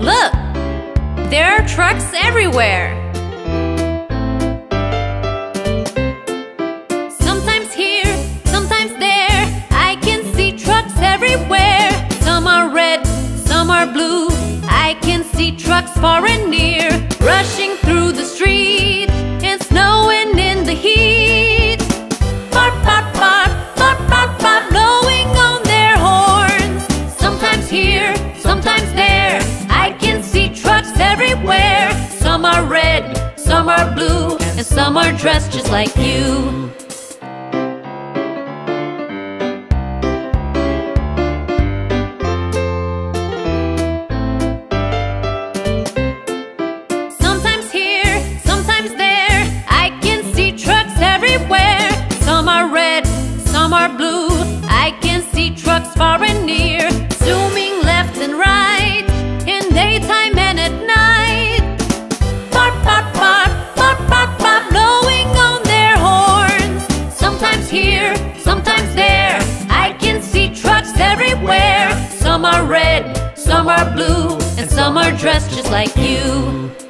Look! There are trucks everywhere. Sometimes here, sometimes there, I can see trucks everywhere. Some are red, some are blue. I can see trucks far and near, rushing through are red, some are blue, and some are dressed just like you. Sometimes here, sometimes there, I can see trucks everywhere. Some are red, some are blue. I can see trucks far and near, are blue, and some are dressed just like you.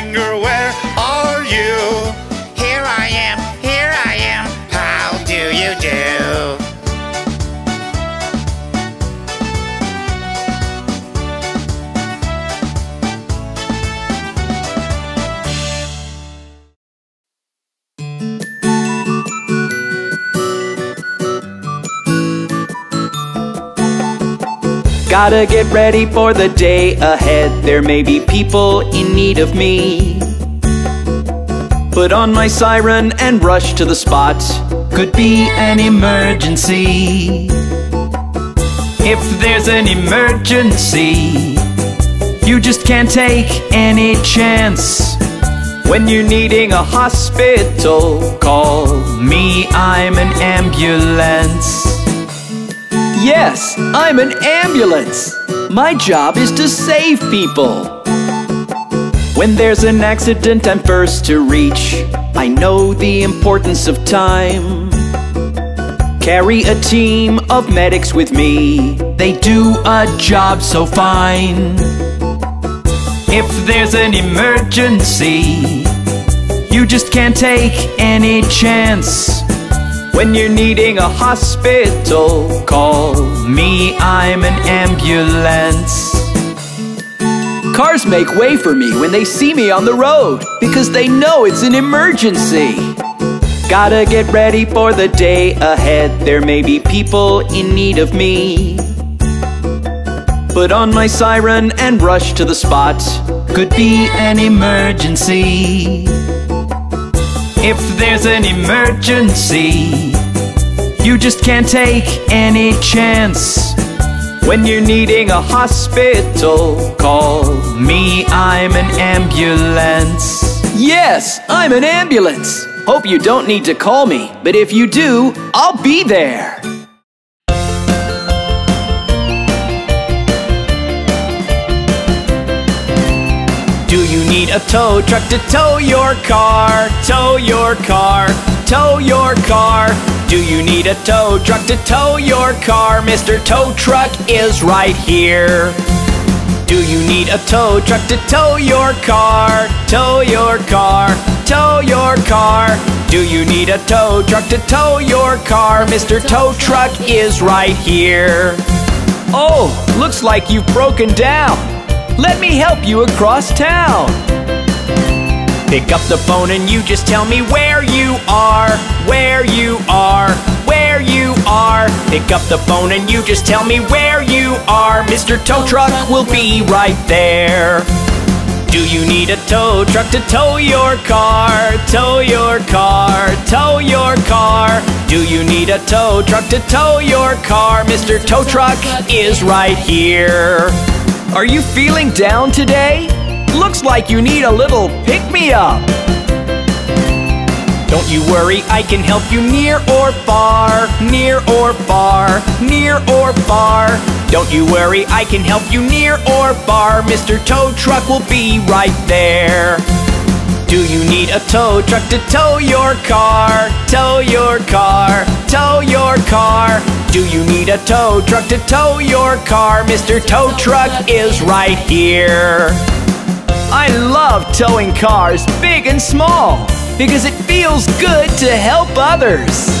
Gotta get ready for the day ahead. There may be people in need of me. Put on my siren and rush to the spot. Could be an emergency. If there's an emergency, you just can't take any chance. When you're needing a hospital, call me, I'm an ambulance. Yes, I'm an ambulance. My job is to save people. When there's an accident, I'm first to reach. I know the importance of time. Carry a team of medics with me. They do a job so fine. If there's an emergency, you just can't take any chance. When you're needing a hospital, call me, I'm an ambulance. Cars make way for me when they see me on the road because they know it's an emergency. Gotta get ready for the day ahead. There may be people in need of me. Put on my siren and rush to the spot. Could be an emergency. If there's an emergency, you just can't take any chance. When you're needing a hospital, call me, I'm an ambulance. Yes, I'm an ambulance. Hope you don't need to call me, but if you do, I'll be there. Do you need a tow truck to tow your car? Tow your car, tow your car. Do you need a tow truck to tow your car? Mr. Tow Truck is right here. Do you need a tow truck to tow your car? Tow your car, tow your car. Do you need a tow truck to tow your car? Mr. Tow Truck is right here. Oh, looks like you've broken down. Let me help you across town. Pick up the phone and you just tell me where you are, where you are, where you are. Pick up the phone and you just tell me where you are. Mr. Tow Truck will be right there. Do you need a tow truck to tow your car? Tow your car, tow your car. Do you need a tow truck to tow your car? Mr. Tow Truck is right here. Are you feeling down today? Looks like you need a little pick me up. Don't you worry, I can help you near or far, near or far, near or far. Don't you worry, I can help you near or far. Mr. Tow Truck will be right there. Do you need a tow truck to tow your car? Tow your car, tow your car. Do you need a tow truck to tow your car? Mr. Tow Truck is right here. I love towing cars, big and small, because it feels good to help others.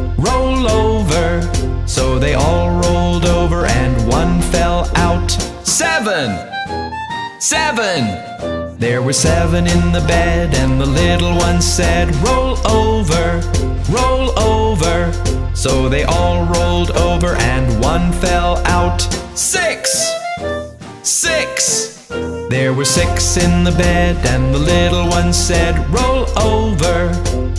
roll over. So they all rolled over, and one fell out. Seven! Seven! There were seven in the bed, and the little one said, Roll over, roll over. So they all rolled over, and one fell out. Six! Six! There were six in the bed, and the little one said, Roll over,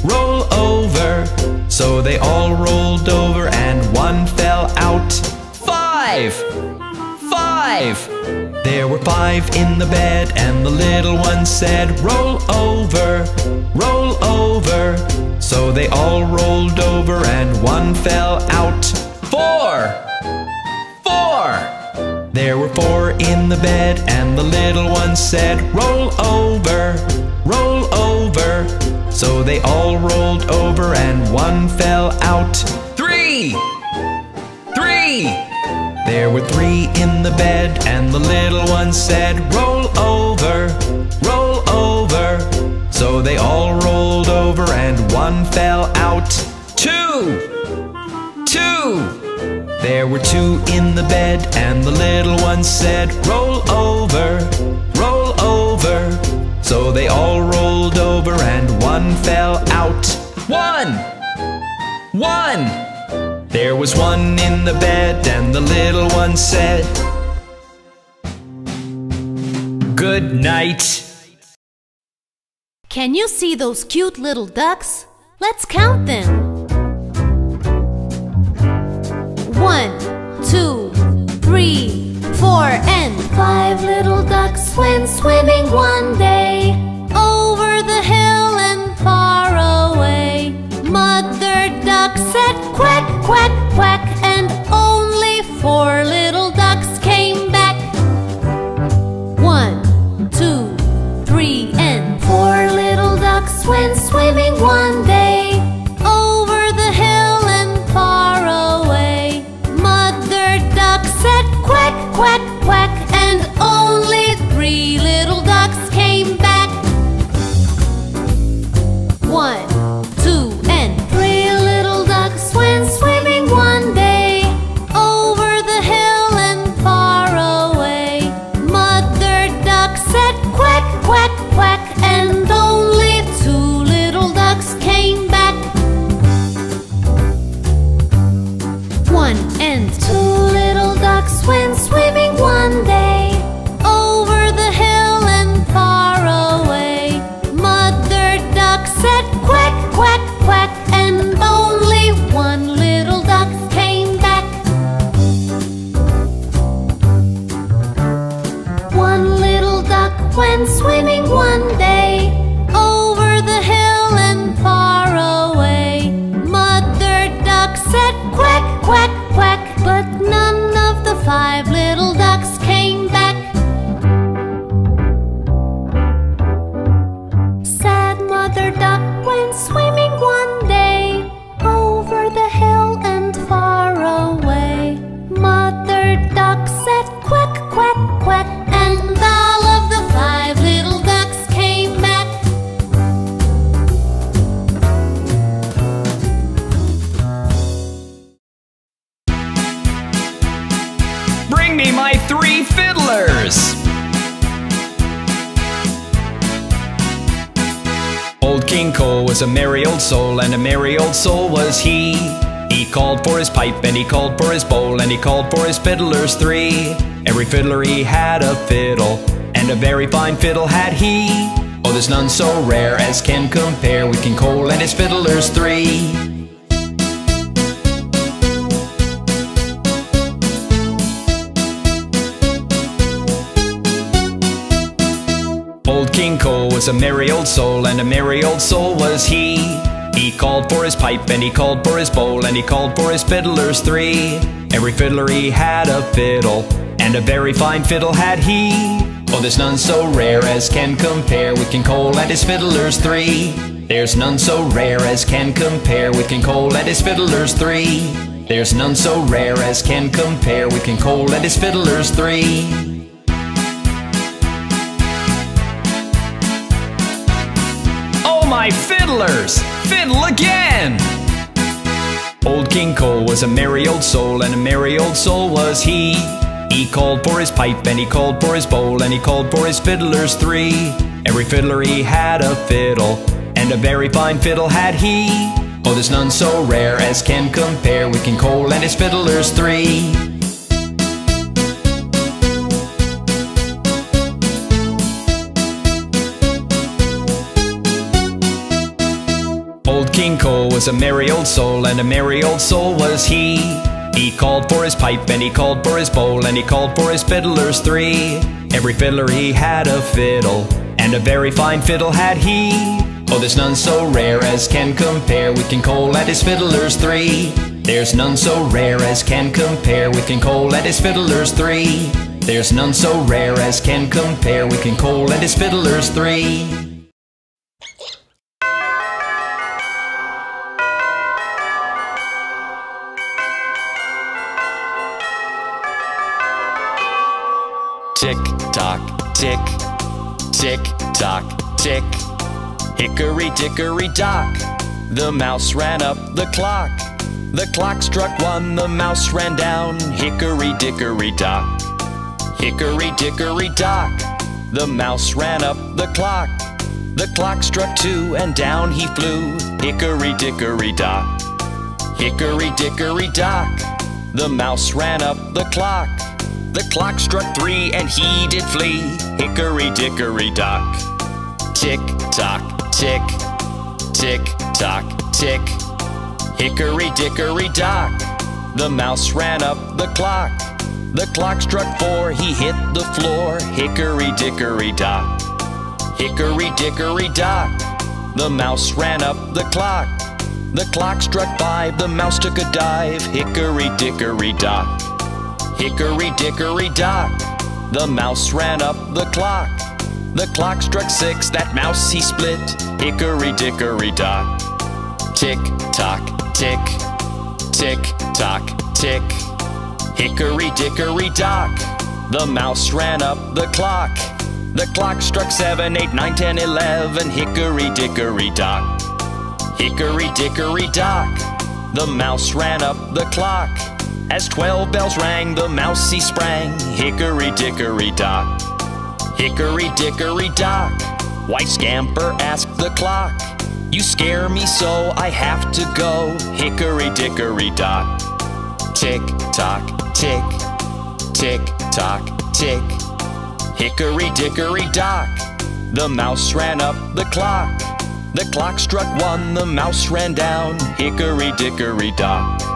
roll over. So they all rolled over, and one fell out. Five! Five! There were five in the bed, and the little one said, Roll over, roll over. So they all rolled over, and one fell out. Four! Four! There were four in the bed, and the little one said, Roll over, roll over. So they all rolled over and one fell out. Three! Three! There were three in the bed and the little one said, Roll over, roll over. So they all rolled over and one fell out. Two! Two! There were two in the bed, and the little one said, Roll over, roll over. So they all rolled over, and one fell out. One! One! There was one in the bed, and the little one said, Good night. Can you see those cute little ducks? Let's count them. One, two, three, four, and five little ducks went swimming one day over the hill and far a merry old soul, and a merry old soul was he. He called for his pipe, and he called for his bowl, and he called for his fiddlers three. Every fiddler he had a fiddle, and a very fine fiddle had he. Oh, there's none so rare as can compare with King Cole and his fiddlers three. King Cole was a merry old soul, and a merry old soul was he. He called for his pipe, and he called for his bowl, and he called for his fiddlers three. Every fiddler he had a fiddle, and a very fine fiddle had he. Oh, there's none so rare as can compare with King Cole and his fiddlers three. There's none so rare as can compare with King Cole and his fiddlers three. There's none so rare as can compare with King Cole and his fiddlers three. My fiddlers! Fiddle again! Old King Cole was a merry old soul, and a merry old soul was he. He called for his pipe, and he called for his bowl, and he called for his fiddlers three. Every fiddler he had a fiddle, and a very fine fiddle had he. Oh, there's none so rare as can compare with King Cole and his fiddlers three. King Cole was a merry old soul, and a merry old soul was he. He called for his pipe, and he called for his bowl, and he called for his fiddlers three. Every fiddler he had a fiddle, and a very fine fiddle had he. Oh, there's none so rare as can compare with King Cole and his fiddlers three. There's none so rare as can compare with King Cole and his fiddlers three. There's none so rare as can compare with King Cole and his fiddlers three. Tick tock, tick, tick tock, tick. Hickory dickory dock. The mouse ran up the clock. The clock struck one, the mouse ran down. Hickory dickory dock. Hickory dickory dock. The mouse ran up the clock. The clock struck two, and down he flew. Hickory dickory dock. Hickory dickory dock. The mouse ran up the clock. The clock struck three, and he did flee. Hickory dickory dock. Tick tock, tick, tick tock, tick. Hickory dickory dock. The mouse ran up the clock. The clock struck four, he hit the floor. Hickory dickory dock. Hickory dickory dock. The mouse ran up the clock. The clock struck five, the mouse took a dive. Hickory dickory dock. Hickory dickory dock. The mouse ran up the clock. The clock struck six, that mouse he split. Hickory dickory dock. Tick tock, tick, tick tock, tick. Hickory dickory dock. The mouse ran up the clock. The clock struck seven, eight, nine, ten, eleven. Hickory dickory dock. Hickory dickory dock. The mouse ran up the clock. As twelve bells rang, the mouse he sprang. Hickory dickory dock. Hickory dickory dock. Why scamper asked the clock. You scare me so I have to go. Hickory dickory dock. Tick tock, tick, tick tock, tick. Hickory dickory dock. The mouse ran up the clock. The clock struck one, the mouse ran down. Hickory dickory dock.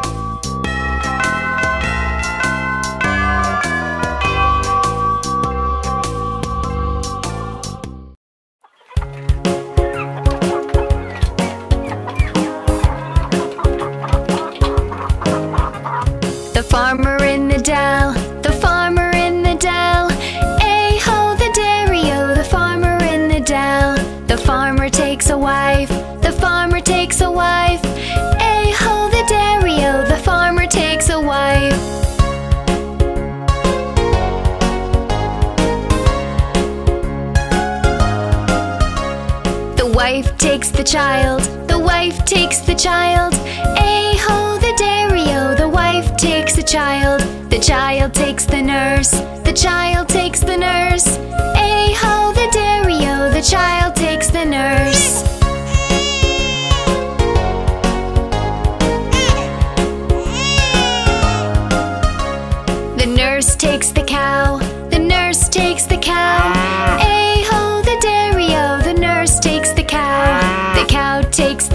Child, the wife takes the child. Ay ho, the dairy-o, the wife takes the child. The child takes the nurse, the child takes the nurse. Ay ho, the dairy-o, the child takes the nurse.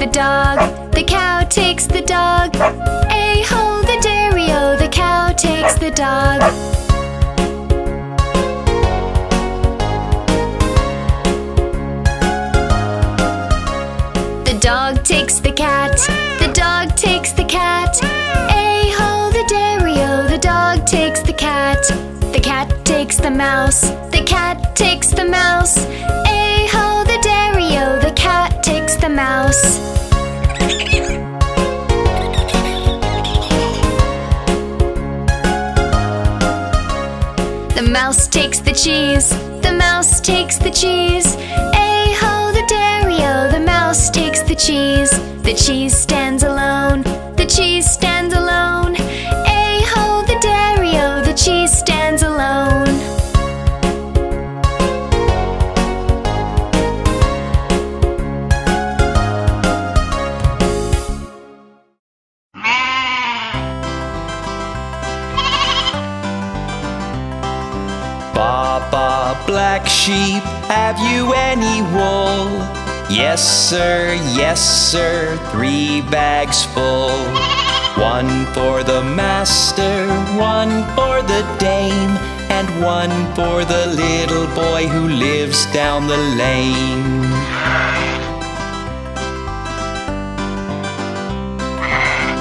The dog, the cow takes the dog. Ay ho, the dairy-o, oh, the cow takes the dog. The dog takes the cat, the dog takes the cat. Ay ho, the dairy-o, oh, the dog takes the cat. The cat takes the mouse, the cat takes the mouse. Mouse. The mouse takes the cheese, the mouse takes the cheese. Ay ho, the dairy-o, the mouse takes the cheese. The cheese stands alone, the cheese stands alone. Black sheep, have you any wool? Yes, sir, yes, sir, three bags full. One for the master, one for the dame, and one for the little boy who lives down the lane.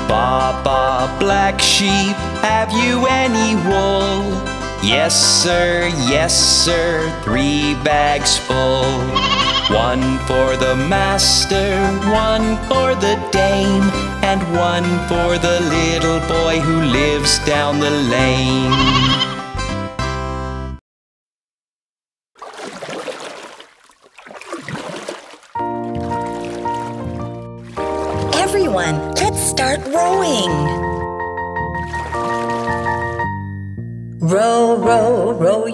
Baba, black sheep, have you any wool? Yes, sir, yes, sir, three bags full. One for the master, one for the dame, and one for the little boy who lives down the lane.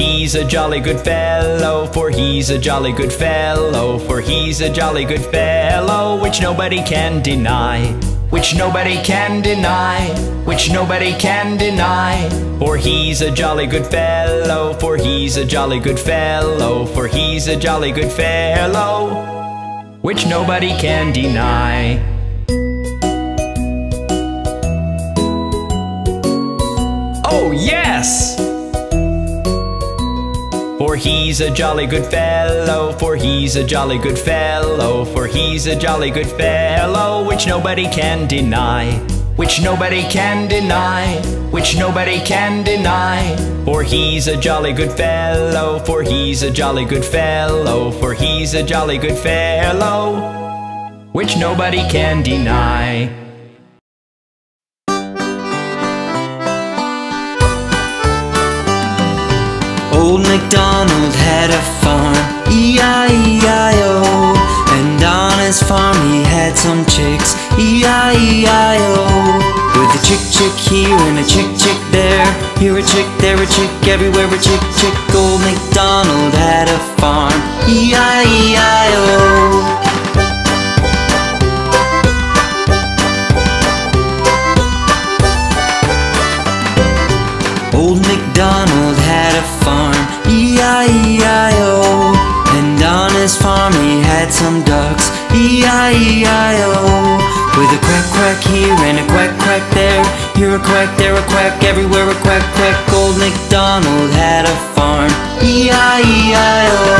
He's a jolly good fellow, for he's a jolly good fellow, for he's a jolly good fellow, which nobody can deny, which nobody can deny, which nobody can deny. For he's a jolly good fellow, for he's a jolly good fellow, for he's a jolly good fellow, which nobody can deny. Oh, yes! For he's a jolly good fellow, for he's a jolly good fellow, for he's a jolly good fellow, which nobody can deny, which nobody can deny, which nobody can deny. For he's a jolly good fellow, for he's a jolly good fellow, for he's a jolly good fellow, which nobody can deny. Some chicks, E-I-E-I-O With a chick chick here and a chick chick there. Here a chick, there a chick, everywhere a chick chick. Old MacDonald had a farm, E-I-E-I-O Old MacDonald had a farm, E-I-E-I-O And on his farm he had some ducks, E-I-E-I-O With a quack quack here and a quack quack there. Here a quack, there a quack, everywhere a quack quack. Old MacDonald had a farm, E-I-E-I-O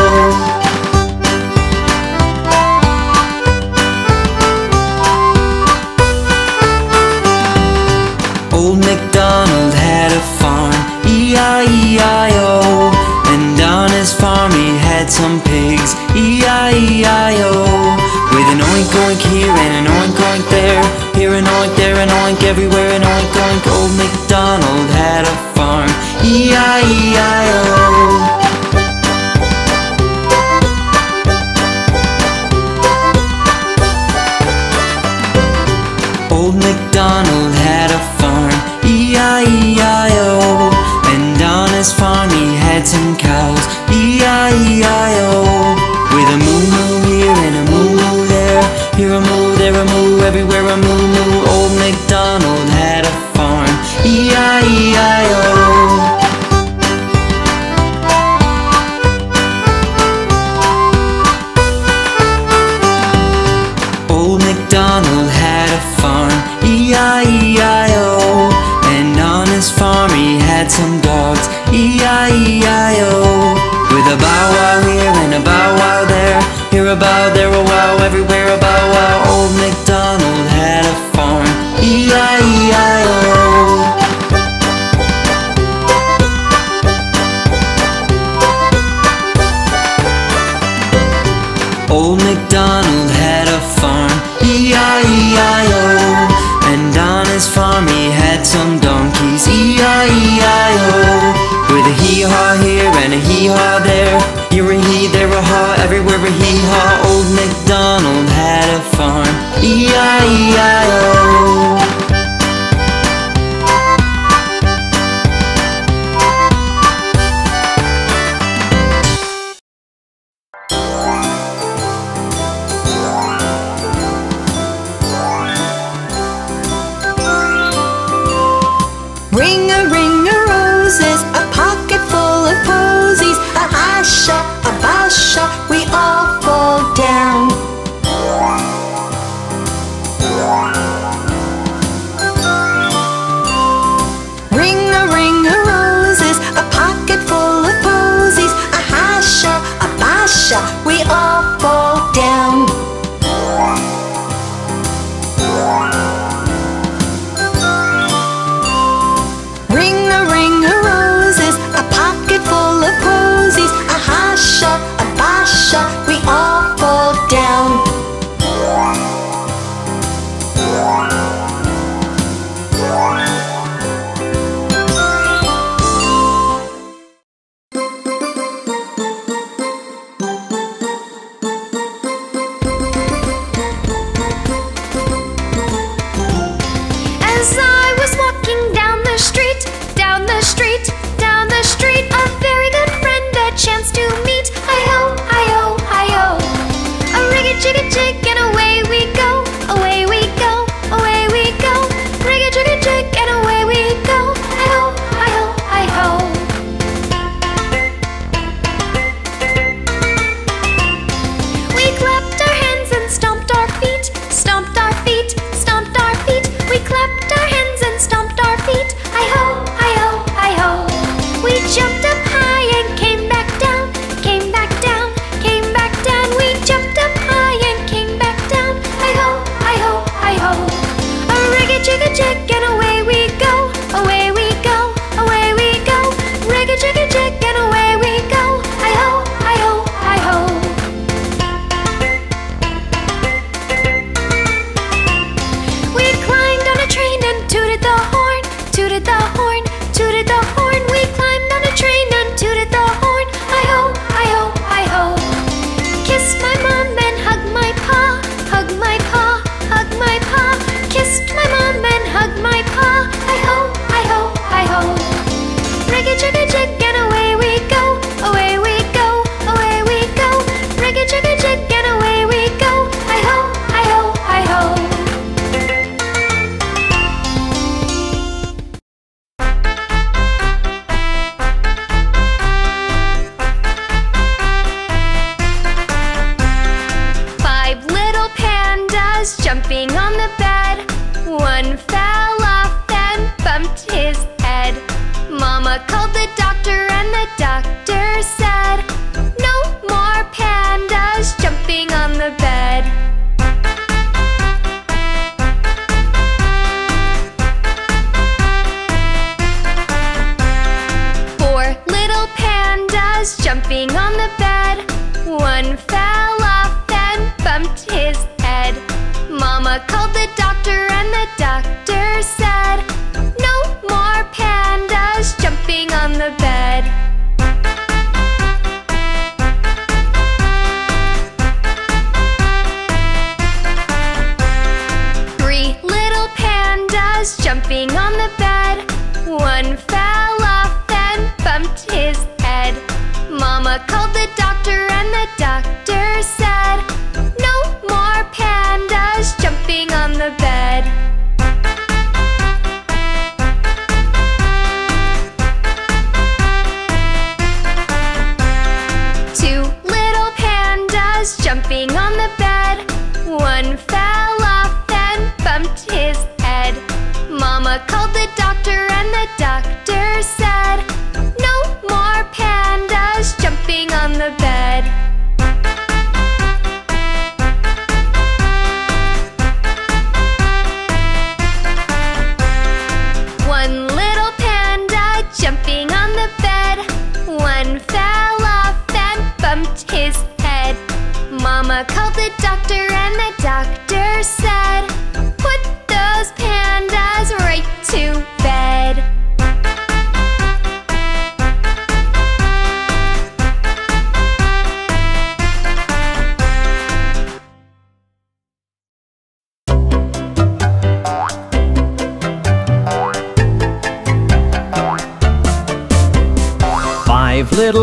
here and an oink oink there. Here an oink, there an oink, everywhere an oink oink. Old MacDonald had a farm, E-I-E-I-O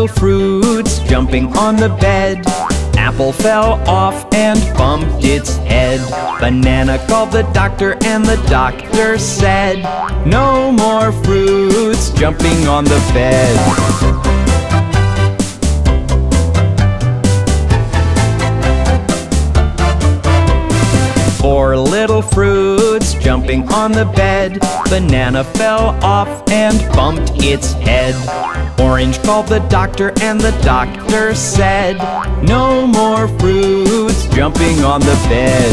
fruits jumping on the bed. Apple fell off and bumped its head. Banana called the doctor and the doctor said, No more fruits jumping on the bed. Fruits jumping on the bed. Banana fell off and bumped its head. Orange called the doctor and the doctor said, No more fruits jumping on the bed.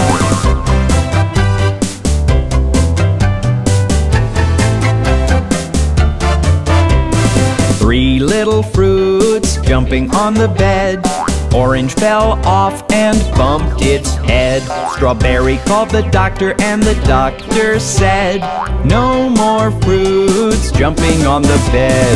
Three little fruits jumping on the bed. Orange fell off and bumped its head. Strawberry called the doctor and the doctor said, No more fruits jumping on the bed.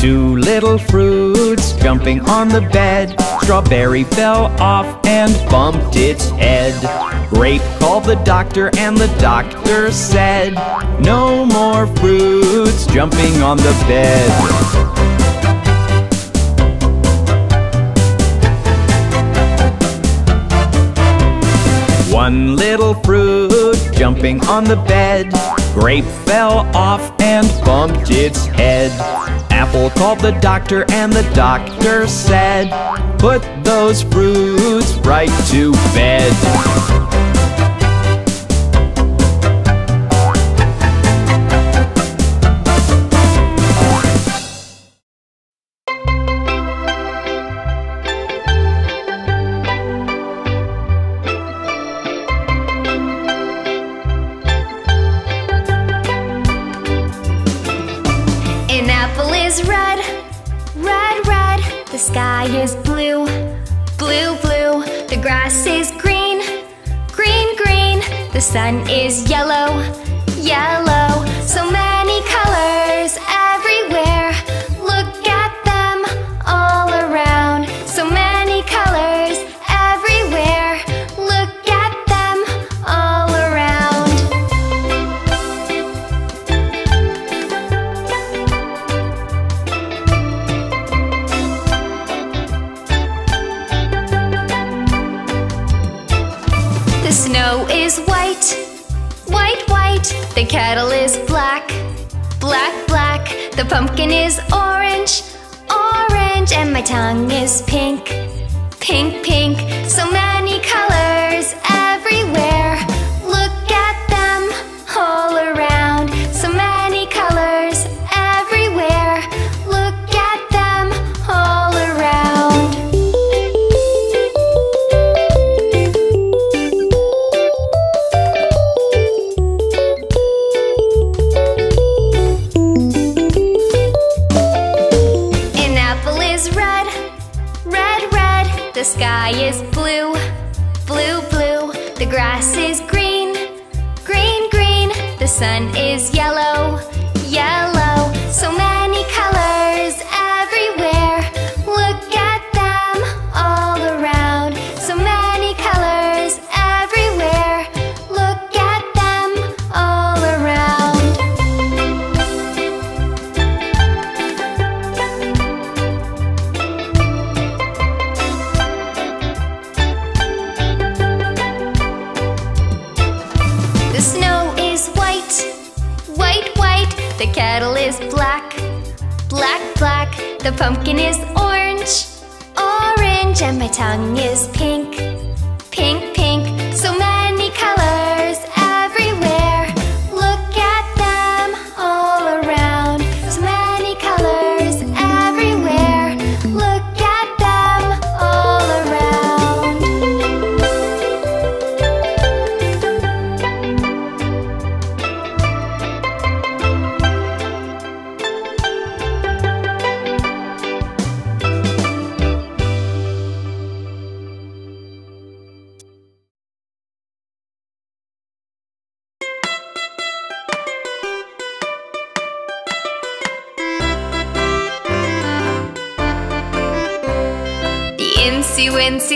Two little fruits jumping on the bed. Strawberry fell off and bumped its head. Grape called the doctor and the doctor said, No more fruits jumping on the bed. One little fruit jumping on the bed. Grape fell off and bumped its head. Apple called the doctor and the doctor said, Put those fruits right to bed. The sky is blue, blue, blue. The grass is green, green, green. The sun is yellow, yellow. So many The is orange, orange. And my tongue is pink, pink, pink. So many sky is blue, blue, blue. The grass is green, green, green. The sun is yellow, yellow.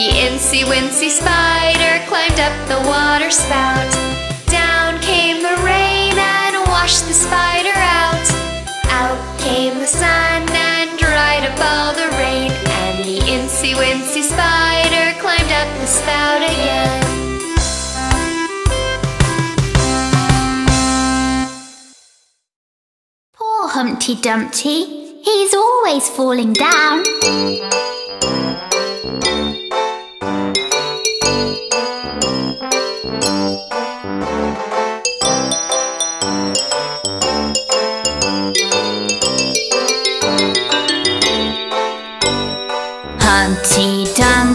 The incy wincy spider climbed up the water spout. Down came the rain and washed the spider out. Out came the sun and dried up all the rain. And the incy wincy spider climbed up the spout again. Poor Humpty Dumpty. He's always falling down.